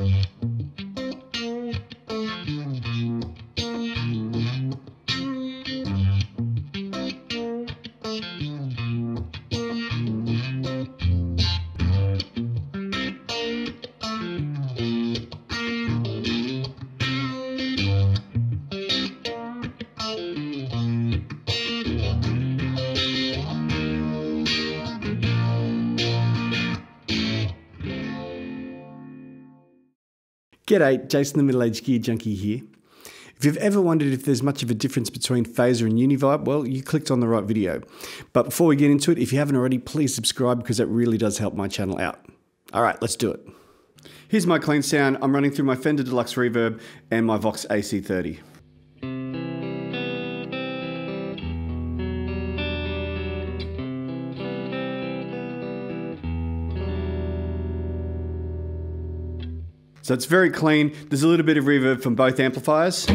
Mm-hmm. G'day, Jason the Middle Aged Gear Junkie here. If you've ever wondered if there's much of a difference between Phaser and Univibe, well, you clicked on the right video. But before we get into it, if you haven't already, please subscribe because that really does help my channel out. All right, let's do it. Here's my clean sound. I'm running through my Fender Deluxe Reverb and my Vox AC30. So it's very clean. There's a little bit of reverb from both amplifiers,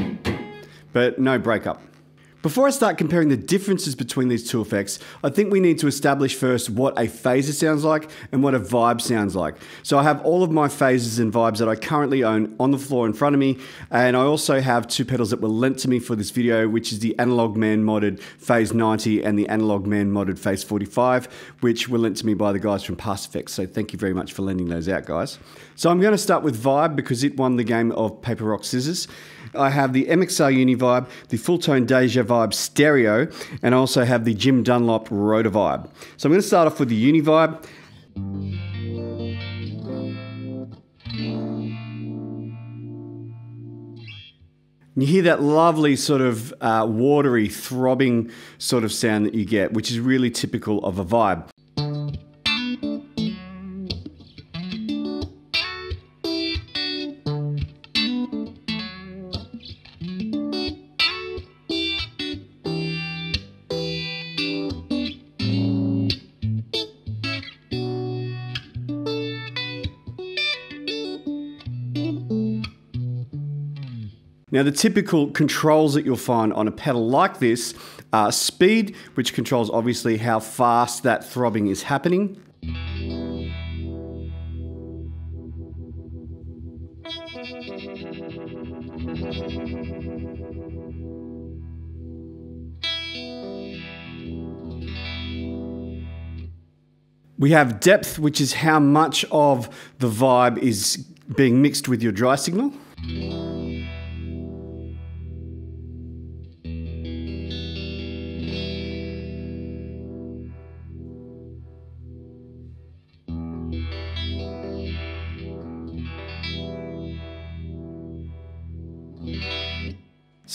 but no breakup. Before I start comparing the differences between these two effects, I think we need to establish first what a phaser sounds like and what a vibe sounds like. So I have all of my phasers and vibes that I currently own on the floor in front of me, and I also have two pedals that were lent to me for this video, which is the Analog Man modded Phase 90 and the Analog Man modded Phase 45, which were lent to me by the guys from Past Effects. So thank you very much for lending those out, guys. So I'm going to start with Vibe because it won the game of paper, rock, scissors. I have the MXR Univibe, the Fulltone Deja Vibe Stereo, and I also have the Jim Dunlop Rotovibe. So I'm going to start off with the Univibe. you hear that lovely sort of uh, watery, throbbing sort of sound that you get, which is really typical of a vibe. Now, the typical controls that you'll find on a pedal like this are speed, which controls obviously how fast that throbbing is happening. We have depth, which is how much of the vibe is being mixed with your dry signal.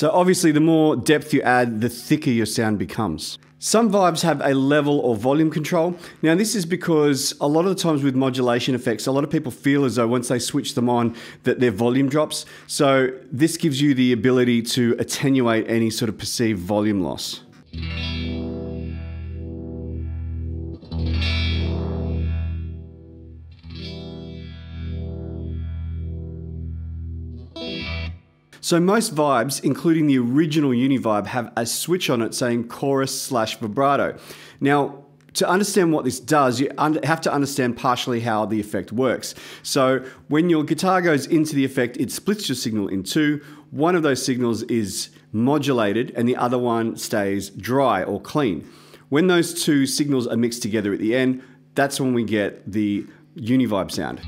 So obviously the more depth you add, the thicker your sound becomes. Some vibes have a level or volume control. Now this is because a lot of the times with modulation effects, a lot of people feel as though once they switch them on that their volume drops. So this gives you the ability to attenuate any sort of perceived volume loss. So most vibes, including the original Univibe, have a switch on it saying chorus slash vibrato. Now, to understand what this does, you have to understand partially how the effect works. So when your guitar goes into the effect, it splits your signal in two. One of those signals is modulated and the other one stays dry or clean. When those two signals are mixed together at the end, that's when we get the Univibe sound.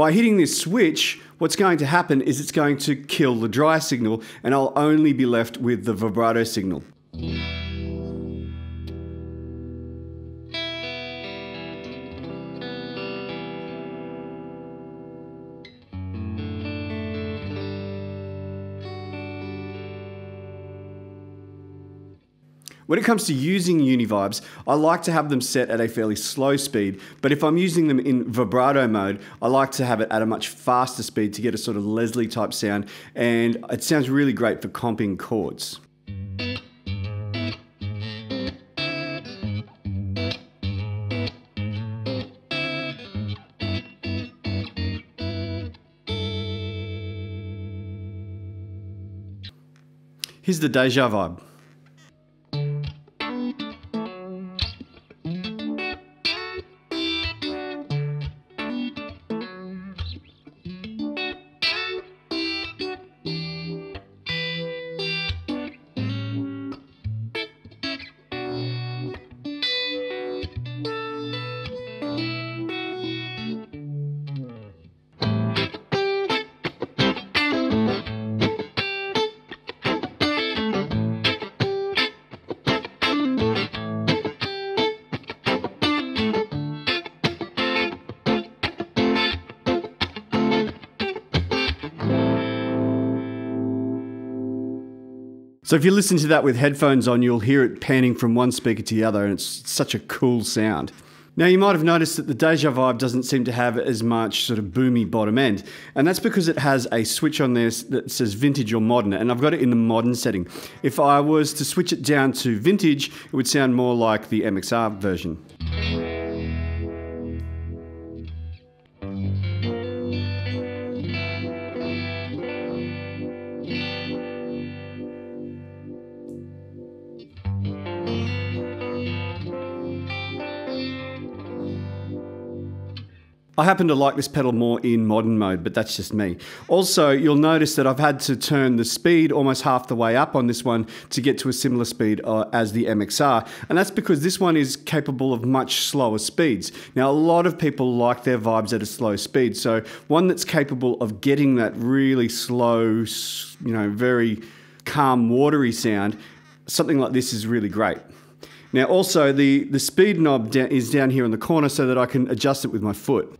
By hitting this switch, what's going to happen is it's going to kill the dry signal and I'll only be left with the vibrato signal. When it comes to using Univibes, I like to have them set at a fairly slow speed, but if I'm using them in vibrato mode, I like to have it at a much faster speed to get a sort of Leslie type sound, and it sounds really great for comping chords. Here's the Deja vibe. So if you listen to that with headphones on, you'll hear it panning from one speaker to the other, and it's such a cool sound. Now, you might have noticed that the Deja Vibe doesn't seem to have as much sort of boomy bottom end, and that's because it has a switch on there that says vintage or modern, and I've got it in the modern setting. If I was to switch it down to vintage, it would sound more like the MXR version. I happen to like this pedal more in modern mode, but that's just me. Also, you'll notice that I've had to turn the speed almost half the way up on this one to get to a similar speed uh, as the MXR, and that's because this one is capable of much slower speeds. Now, a lot of people like their vibes at a slow speed, so one that's capable of getting that really slow, you know, very calm, watery sound, something like this is really great. Now also the, the speed knob is down here in the corner so that I can adjust it with my foot.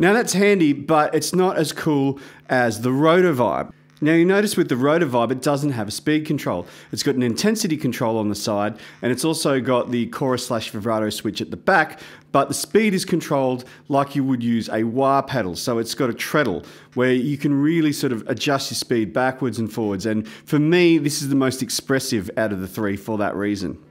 Now that's handy, but it's not as cool as the Rotovibe. Now you notice with the Rotovibe, it doesn't have a speed control. It's got an intensity control on the side, and it's also got the chorus slash vibrato switch at the back, but the speed is controlled like you would use a wah pedal. So it's got a treadle where you can really sort of adjust your speed backwards and forwards. And for me, this is the most expressive out of the three for that reason.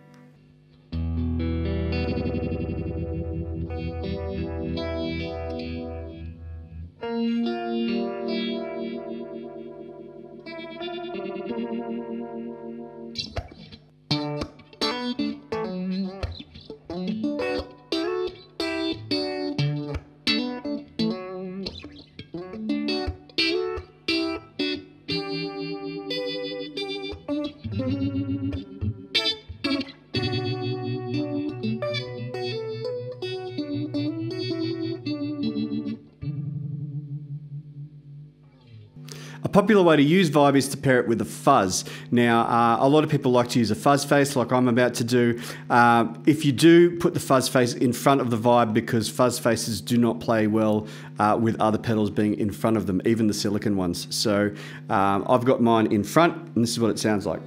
Popular way to use Vibe is to pair it with a fuzz. Now, uh, a lot of people like to use a fuzz face like I'm about to do. Uh, if you do, put the fuzz face in front of the Vibe because fuzz faces do not play well uh, with other pedals being in front of them, even the silicon ones. So um, I've got mine in front and this is what it sounds like.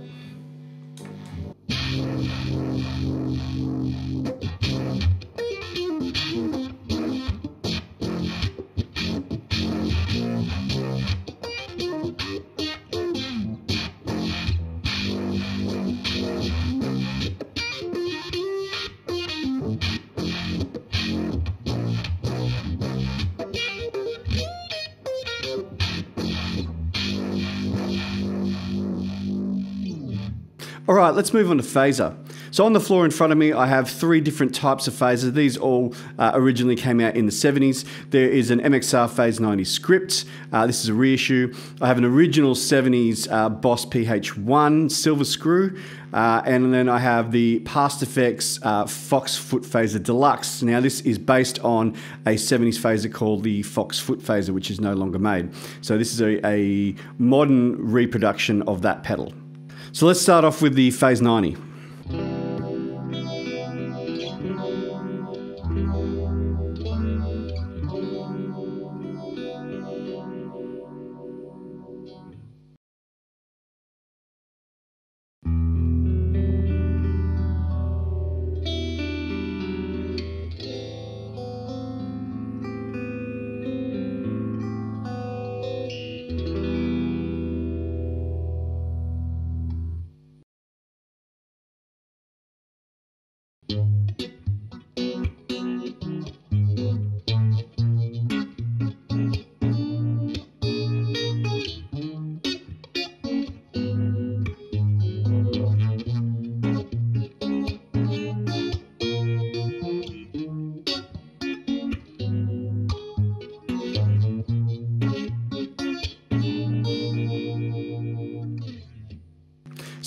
Right, let's move on to phaser. So on the floor in front of me, I have three different types of phaser. These all uh, originally came out in the 70s. There is an MXR Phase 90 script. Uh, this is a reissue. I have an original 70s uh, Boss PH1 silver screw. Uh, and then I have the Past Effects uh, Fox Foot Phaser Deluxe. Now this is based on a 70s phaser called the Fox Foot Phaser, which is no longer made. So this is a, a modern reproduction of that pedal. So let's start off with the Phase 90.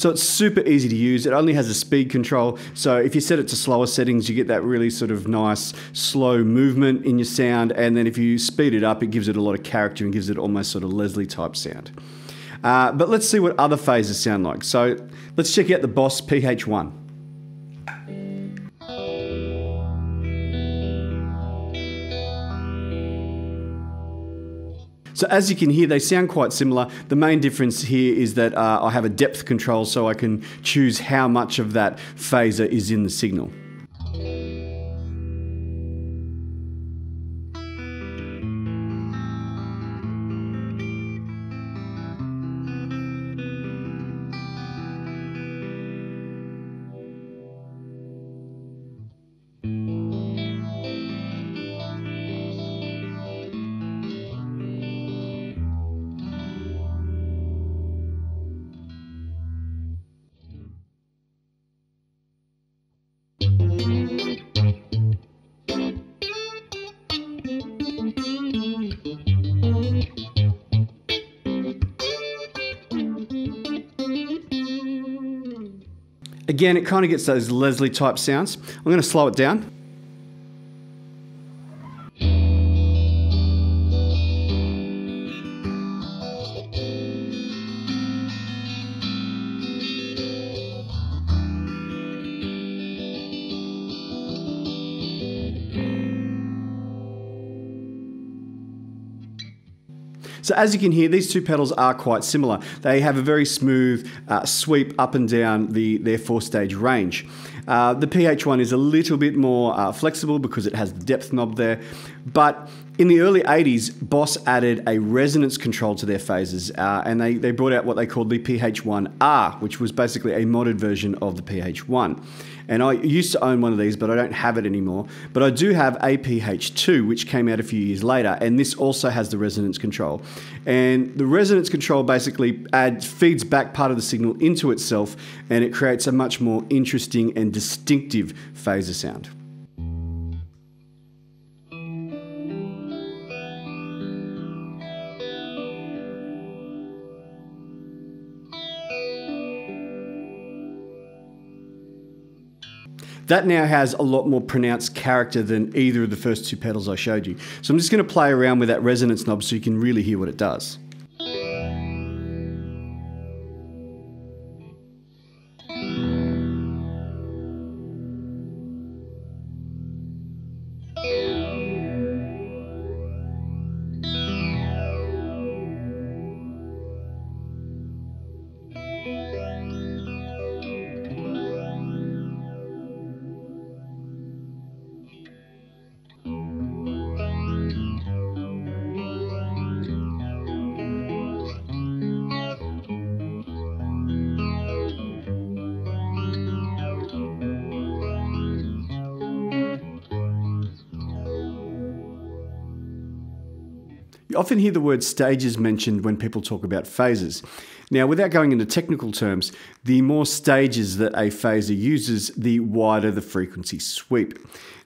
So it's super easy to use. It only has a speed control. So if you set it to slower settings, you get that really sort of nice slow movement in your sound. And then if you speed it up, it gives it a lot of character and gives it almost sort of Leslie type sound. Uh, but let's see what other phasers sound like. So let's check out the Boss PH1. So as you can hear, they sound quite similar. The main difference here is that uh, I have a depth control so I can choose how much of that phaser is in the signal. Again, it kind of gets those Leslie type sounds. I'm going to slow it down. So as you can hear, these two pedals are quite similar. They have a very smooth uh, sweep up and down the, their four-stage range. Uh, the PH1 is a little bit more uh, flexible because it has the depth knob there, but in the early 80s, Boss added a resonance control to their phases, uh, and they, they brought out what they called the PH1R, which was basically a modded version of the PH1. And I used to own one of these, but I don't have it anymore. But I do have a PH2, which came out a few years later, and this also has the resonance control. And the resonance control basically adds, feeds back part of the signal into itself, and it creates a much more interesting and distinctive phaser sound. That now has a lot more pronounced character than either of the first two pedals I showed you. So I'm just going to play around with that resonance knob so you can really hear what it does. You often hear the word stages mentioned when people talk about phases. Now, without going into technical terms, the more stages that a phaser uses, the wider the frequency sweep.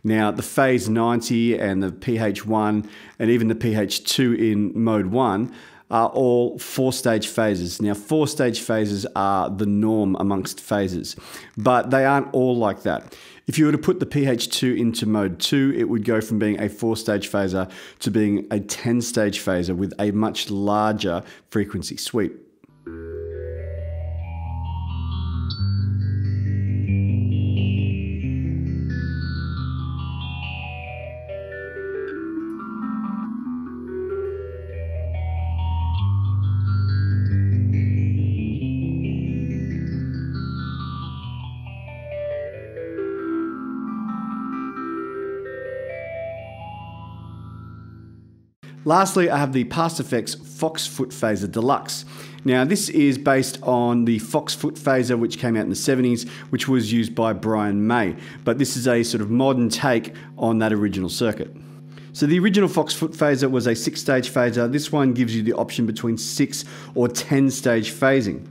Now, the phase 90 and the PH1 and even the PH2 in mode 1 are all four stage phases. Now, four stage phases are the norm amongst phases, but they aren't all like that. If you were to put the PH2 into mode 2, it would go from being a four stage phaser to being a 10 stage phaser with a much larger frequency sweep. Lastly, I have the PastFX Fox Foot Phaser Deluxe. Now, this is based on the Fox Foot Phaser, which came out in the 70s, which was used by Brian May. But this is a sort of modern take on that original circuit. So the original Fox Foot phaser was a six stage phaser. This one gives you the option between six or 10 stage phasing.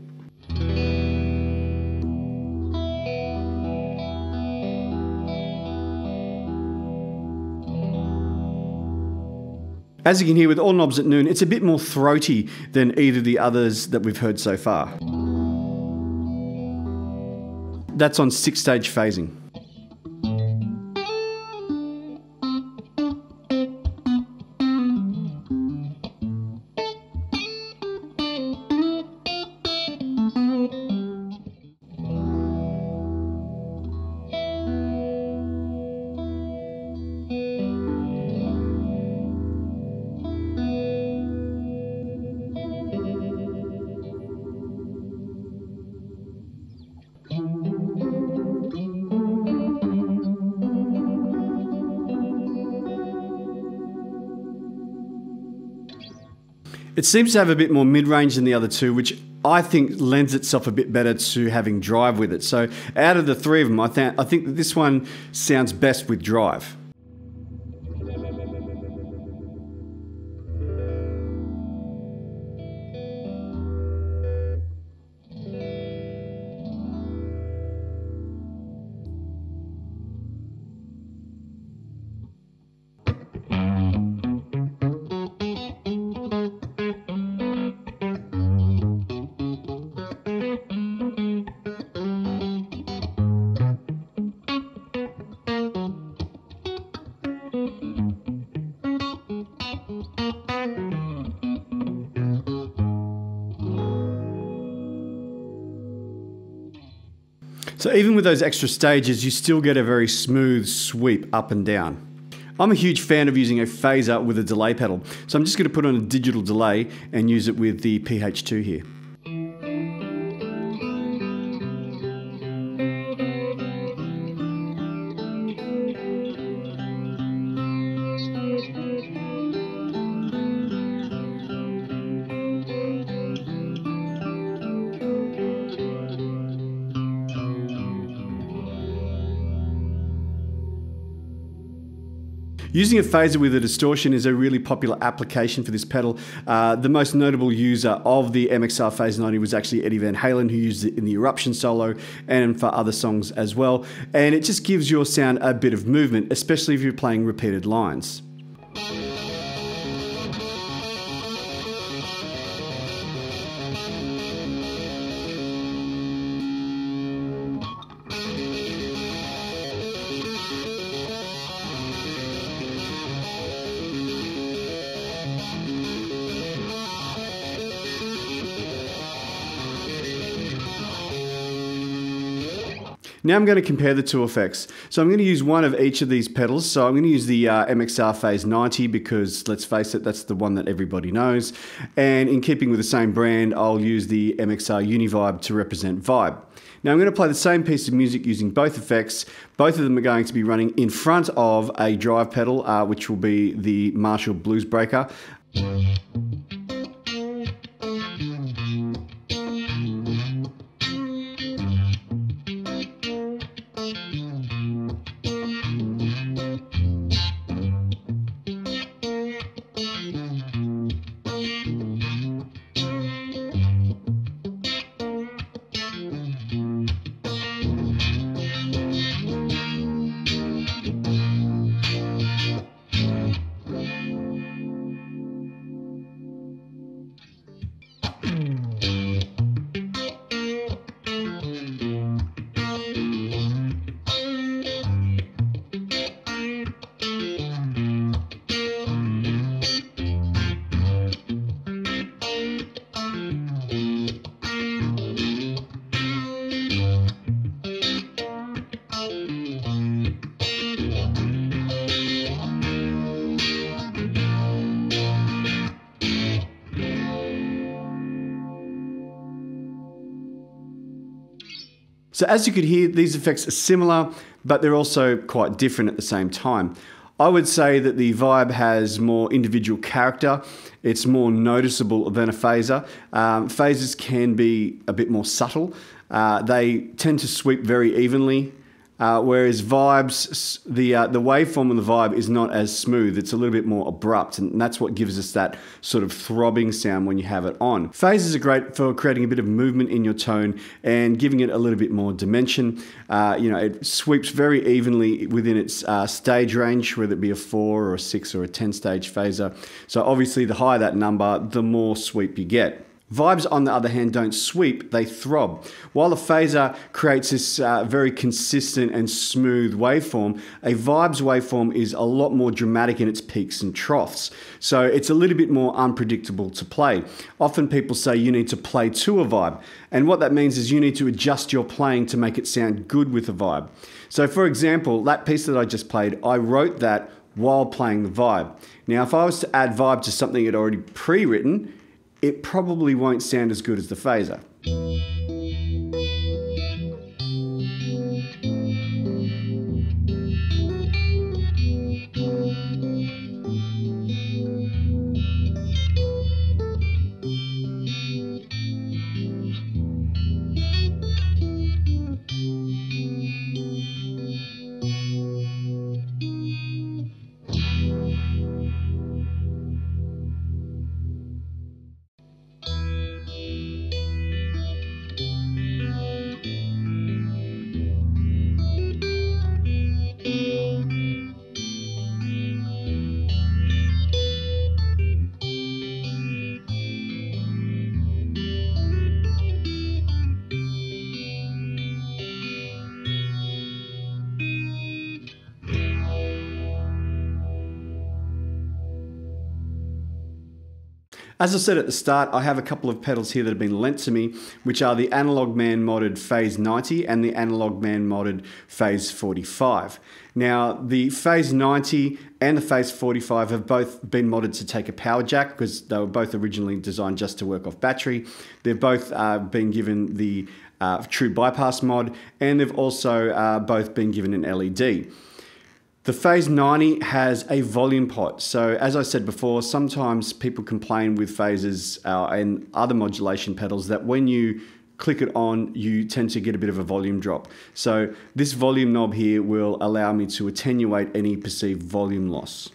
As you can hear with all knobs at noon, it's a bit more throaty than either the others that we've heard so far. That's on six stage phasing. It seems to have a bit more mid-range than the other two, which I think lends itself a bit better to having drive with it. So out of the three of them, I, th- I think that this one sounds best with drive. So even with those extra stages, you still get a very smooth sweep up and down. I'm a huge fan of using a phaser with a delay pedal, so I'm just going to put on a digital delay and use it with the PH2 here. Using a phaser with a distortion is a really popular application for this pedal. Uh, the most notable user of the MXR Phase 90 was actually Eddie Van Halen, who used it in the Eruption solo and for other songs as well. And it just gives your sound a bit of movement, especially if you're playing repeated lines. Now I'm going to compare the two effects. So I'm going to use one of each of these pedals. So I'm going to use the uh, MXR Phase 90 because let's face it, that's the one that everybody knows. And in keeping with the same brand, I'll use the MXR Univibe to represent vibe. Now I'm going to play the same piece of music using both effects. Both of them are going to be running in front of a drive pedal, uh, which will be the Marshall Blues Breaker. So as you could hear, these effects are similar, but they're also quite different at the same time. I would say that the Vibe has more individual character. It's more noticeable than a phaser. Um, phasers can be a bit more subtle. Uh, they tend to sweep very evenly uh, whereas vibes, the uh, the waveform of the vibe is not as smooth. It's a little bit more abrupt, and that's what gives us that sort of throbbing sound when you have it on. Phasers are great for creating a bit of movement in your tone and giving it a little bit more dimension. Uh, you know, it sweeps very evenly within its uh, stage range, whether it be a four or a six or a ten stage phaser. So obviously, the higher that number, the more sweep you get. Vibes, on the other hand, don't sweep, they throb. While the phaser creates this uh, very consistent and smooth waveform, a vibes waveform is a lot more dramatic in its peaks and troughs. So it's a little bit more unpredictable to play. Often people say you need to play to a vibe, and what that means is you need to adjust your playing to make it sound good with a vibe. So, for example, that piece that I just played, I wrote that while playing the vibe. Now, if I was to add vibe to something I'd already pre written, it probably won't sound as good as the phaser. As I said at the start, I have a couple of pedals here that have been lent to me, which are the Analog Man modded Phase 90 and the Analog Man modded Phase 45. Now, the Phase 90 and the Phase 45 have both been modded to take a power jack because they were both originally designed just to work off battery. They've both uh, been given the uh, true bypass mod and they've also uh, both been given an LED. The Phase 90 has a volume pot. So as I said before, sometimes people complain with phases uh, and other modulation pedals that when you click it on, you tend to get a bit of a volume drop. So this volume knob here will allow me to attenuate any perceived volume loss.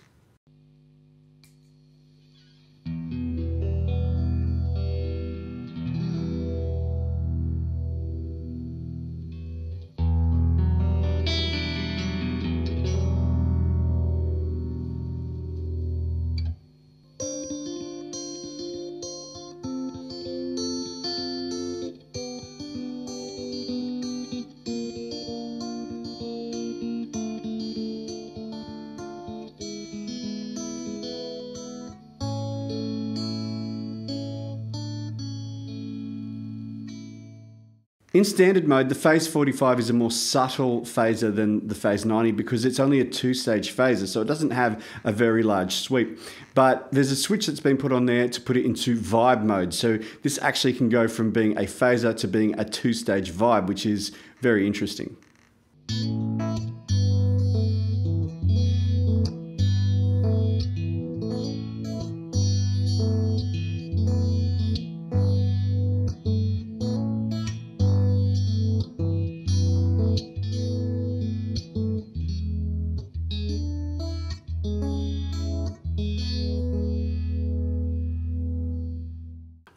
In standard mode, the phase 45 is a more subtle phaser than the phase 90 because it's only a two stage phaser, so it doesn't have a very large sweep. But there's a switch that's been put on there to put it into vibe mode. So this actually can go from being a phaser to being a two stage vibe, which is very interesting.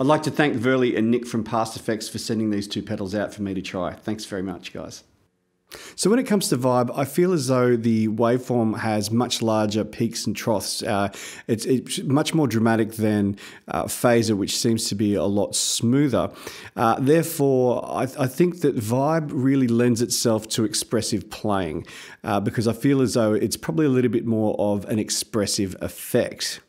I'd like to thank Verley and Nick from Past Effects for sending these two pedals out for me to try. Thanks very much, guys. So when it comes to vibe, I feel as though the waveform has much larger peaks and troughs. Uh, it's, it's, much more dramatic than uh, phaser, which seems to be a lot smoother. Uh, therefore, I, I, think that vibe really lends itself to expressive playing uh, because I feel as though it's probably a little bit more of an expressive effect.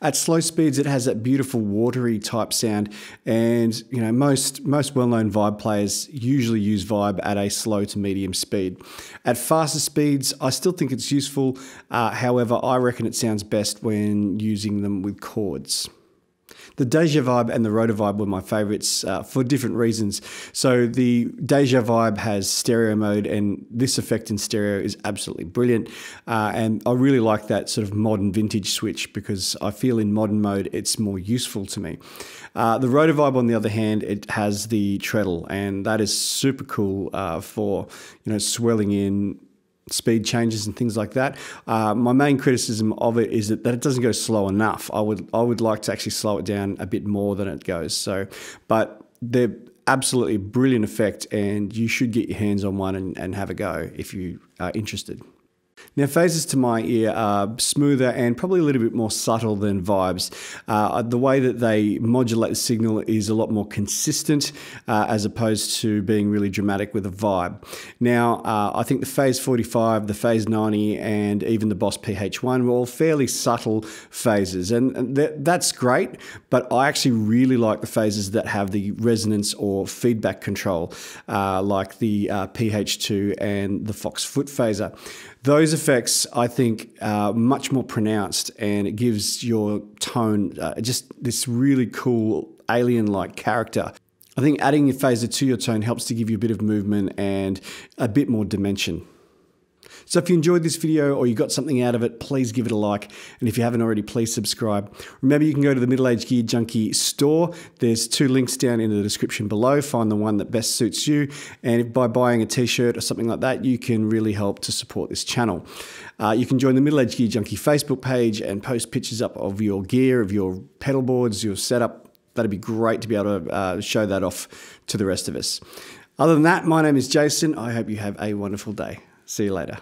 At slow speeds, it has that beautiful watery type sound, and you know most most well-known vibe players usually use vibe at a slow to medium speed. At faster speeds, I still think it's useful. Uh, however, I reckon it sounds best when using them with chords. The Deja Vibe and the Rotovibe were my favorites uh, for different reasons. So the Deja Vibe has stereo mode, and this effect in stereo is absolutely brilliant. Uh, and I really like that sort of modern vintage switch because I feel in modern mode it's more useful to me. Uh, the Rotovibe, on the other hand, it has the treadle, and that is super cool uh, for you know swelling in speed changes and things like that. Uh, my main criticism of it is that, that it doesn't go slow enough. I would I would like to actually slow it down a bit more than it goes. So, but they're absolutely brilliant effect, and you should get your hands on one and, and have a go if you are interested. Now, phases to my ear are smoother and probably a little bit more subtle than vibes. Uh, the way that they modulate the signal is a lot more consistent uh, as opposed to being really dramatic with a vibe. Now, uh, I think the Phase 45, the Phase 90, and even the Boss PH1 were all fairly subtle phases, and th that's great, but I actually really like the phases that have the resonance or feedback control, uh, like the uh, PH2 and the Fox Foot phaser. Those effects, I think, are much more pronounced and it gives your tone uh, just this really cool alien like character. I think adding a phaser to your tone helps to give you a bit of movement and a bit more dimension. So if you enjoyed this video or you got something out of it, please give it a like. And if you haven't already, please subscribe. Remember, you can go to the Middle Age Gear Junkie store. There's two links down in the description below. Find the one that best suits you. And by buying a t-shirt or something like that, you can really help to support this channel. Uh, you can join the Middle Age Gear Junkie Facebook page and post pictures up of your gear, of your pedal boards, your setup. That'd be great to be able to uh, show that off to the rest of us. Other than that, my name is Jason. I hope you have a wonderful day. See you later.